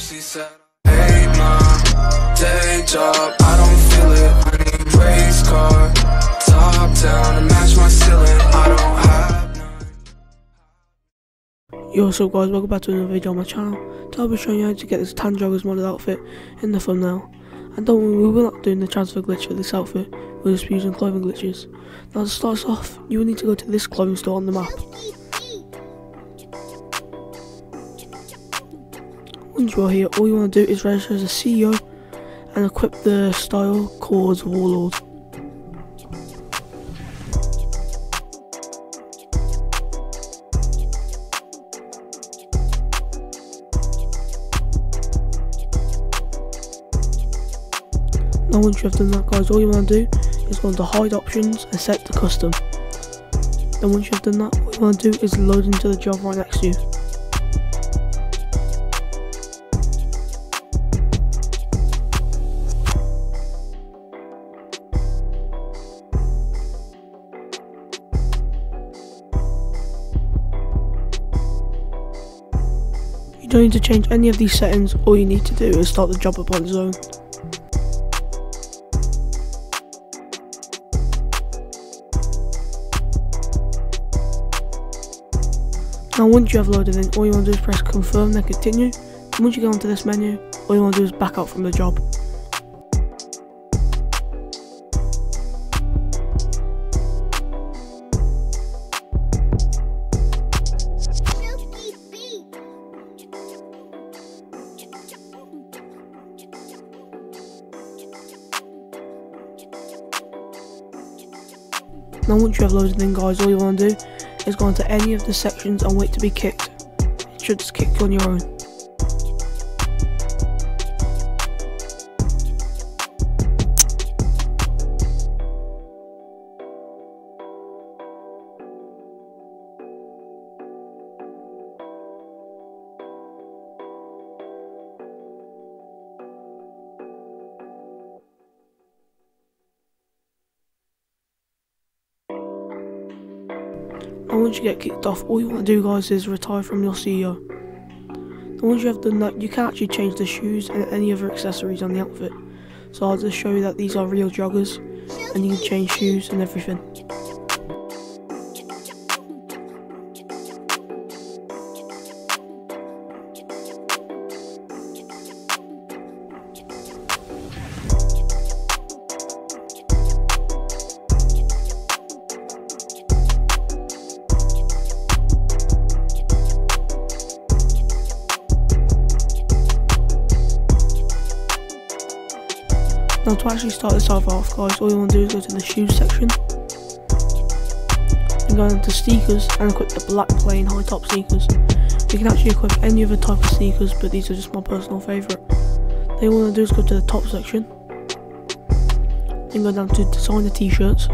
She said, Hey ma, day job, I don't feel it. I need race car, top down to match my ceiling. I don't have none. Yo, what's up guys, welcome back to another video on my channel. Today I'll be showing you how to get this tan joggers modded outfit in the thumbnail. And don't worry, we will not doing the transfer glitch for this outfit, we'll just be using clothing glitches. Now to start us off, you will need to go to this clothing store on the map. Are here, all you want to do is register as a CEO and equip the style called Warlord. Now once you have done that guys, all you want to do is go into hide options and set to custom. Then once you have done that, all you want to do is load into the job right next to you. You don't need to change any of these settings, all you need to do is start the job up on its own. Now once you have loaded in, all you want to do is press confirm then continue. And once you get onto this menu, all you want to do is back out from the job. Now once you have loaded in guys, all you want to do is go into any of the sections and wait to be kicked. It should just kick you on your own. And once you get kicked off, all you want to do guys is retire from your CEO. And once you have done that, you can actually change the shoes and any other accessories on the outfit. So I'll just show you that these are real joggers and you can change shoes and everything. Now to actually start this off off guys, all you want to do is go to the shoes section. And go into sneakers and equip the black plain high top sneakers. You can actually equip any other type of sneakers, but these are just my personal favourite. Then you want to do is go to the top section. Then go down to design the t-shirts.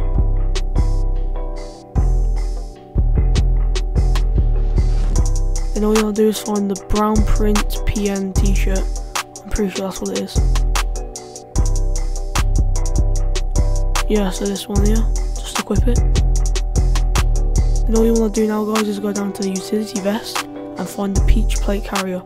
Then all you want to do is find the brown print PN t-shirt. I'm pretty sure that's what it is. Yeah, so this one here, just equip it. And all you want to do now guys is go down to the utility vest and find the peach plate carrier.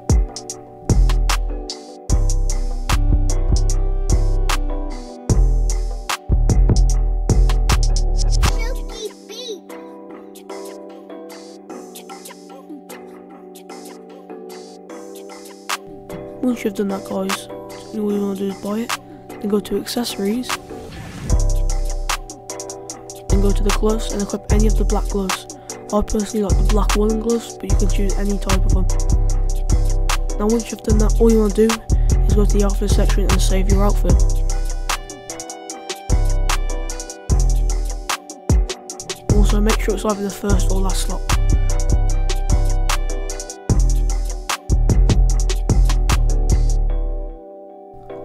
Once you've done that guys, all you want to do is buy it, then go to accessories go to the gloves and equip any of the black gloves. I personally like the black woolen gloves, but you can choose any type of them. Now once you've done that, all you want to do is go to the outfit section and save your outfit. Also make sure it's either the first or last slot.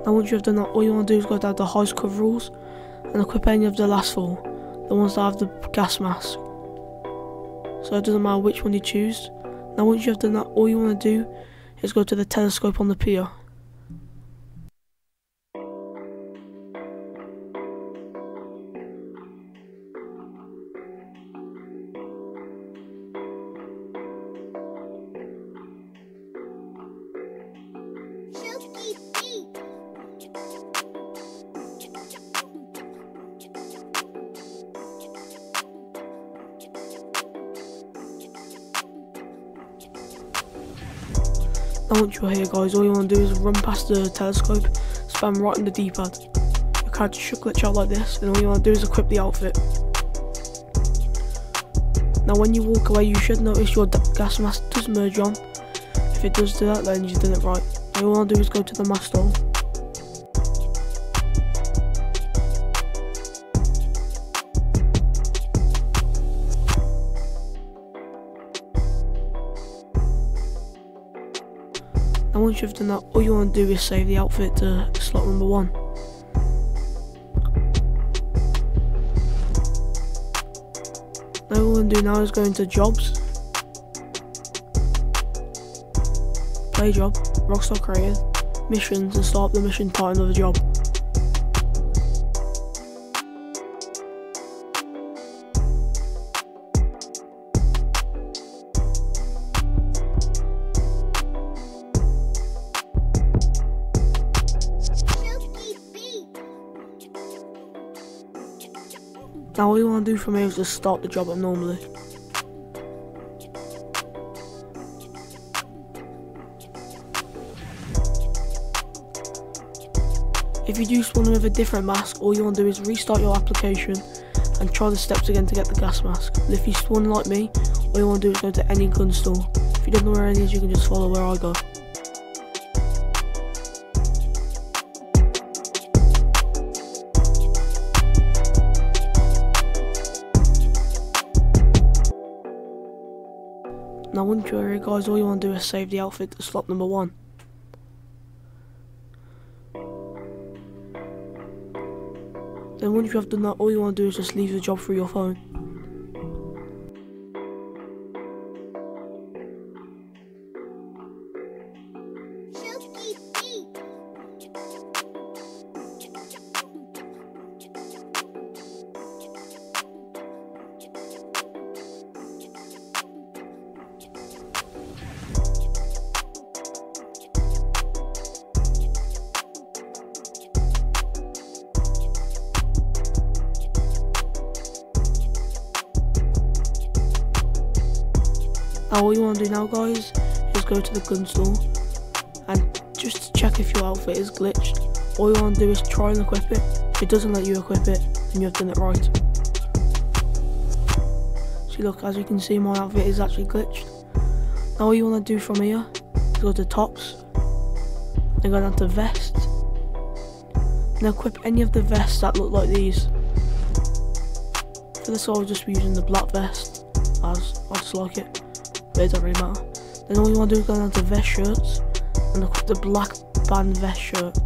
Now once you have done that, all you want to do is go down to the Heist coveralls and equip any of the last four the ones that have the gas mask. So it doesn't matter which one you choose. Now once you have done that, all you want to do is go to the telescope on the pier. Once you're here guys, all you want to do is run past the telescope, spam right on the D-pad. Your character should glitch out like this, and all you want to do is equip the outfit. Now when you walk away, you should notice your gas mask does merge on. If it does do that, then you've done it right. All you want to do is go to the mask. Once you've done that, all you want to do is save the outfit to slot number one. Now all we want to do now is go into jobs. Play job, Rockstar created, missions and start the mission title of the job. Now all you want to do from here is just start the job up normally. If you do spawn with a different mask, all you want to do is restart your application and try the steps again to get the gas mask. And if you spawn like me, all you want to do is go to any gun store. If you don't know where it is, you can just follow where I go. Guys, all you want to do is save the outfit to slot number one. Then once you have done that, all you want to do is just leave the job through your phone. Now all you want to do now guys is go to the gun store and just check if your outfit is glitched. All you want to do is try and equip it. If it doesn't let you equip it, then you have done it right. See look, as you can see my outfit is actually glitched. Now all you want to do from here is go to tops, then go down to vest, and equip any of the vests that look like these. For this I'll just be using the black vest, as I just like it but it doesn't really matter. Then all you want to do is go down to vest shirts and equip the black band vest shirt.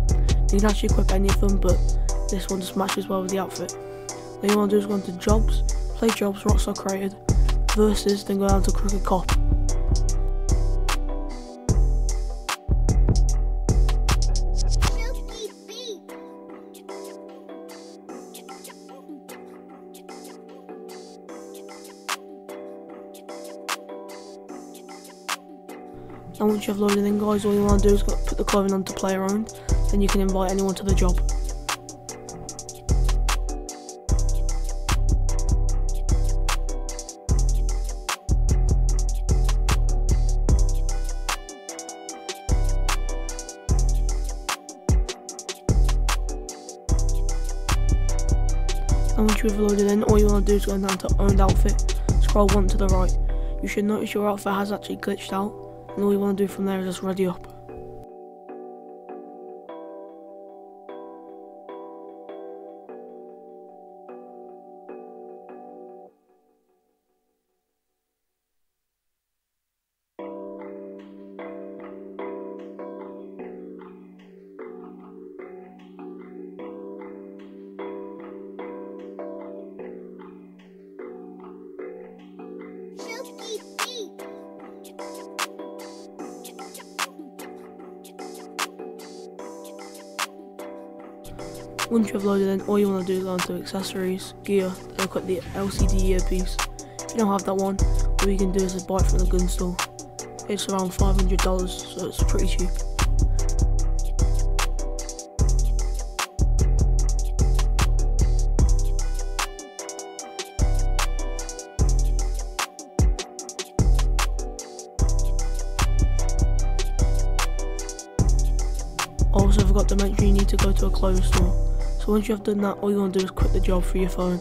You can actually equip any of them, but this one just matches well with the outfit. Then you want to do is go into jobs, play jobs, Rockstar created, versus, then go down to Crooked Cop. And once you have loaded in guys, all you want to do is put the clothing on to play around then you can invite anyone to the job. And once you've loaded in, all you want to do is go down to owned outfit, scroll one to the right. You should notice your outfit has actually glitched out, and all you want to do from there is just ready up. Once you have loaded in, all you want to do is go into accessories, gear, then equip the LCD earpiece. If you don't have that one, all you can do is just buy it from the gun store. It's around $500, so it's pretty cheap. Also forgot to mention you need to go to a clothes store. So once you have done that, all you want to do is quit the job through your phone.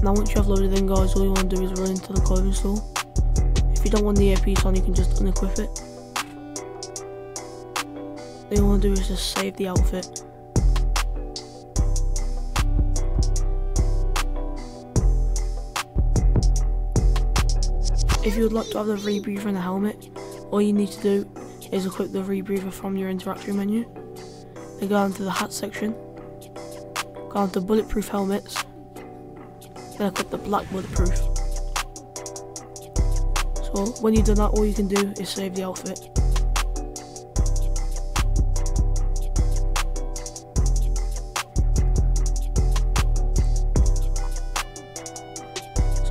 Now once you have loaded in guys, all you want to do is run into the clothing store. If you don't want the earpiece on, you can just unequip it. All you want to do is just save the outfit. If you would like to have the rebreather in the helmet, all you need to do is equip the rebreather from your interaction menu. Then go into the hat section, go into bulletproof helmets, then equip the black bulletproof. So when you've done that, all you can do is save the outfit.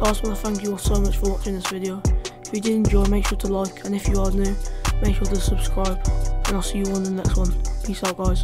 I just want to thank you all so much for watching this video. If you did enjoy, make sure to like, and if you are new, make sure to subscribe. And I'll see you on the next one. Peace out, guys.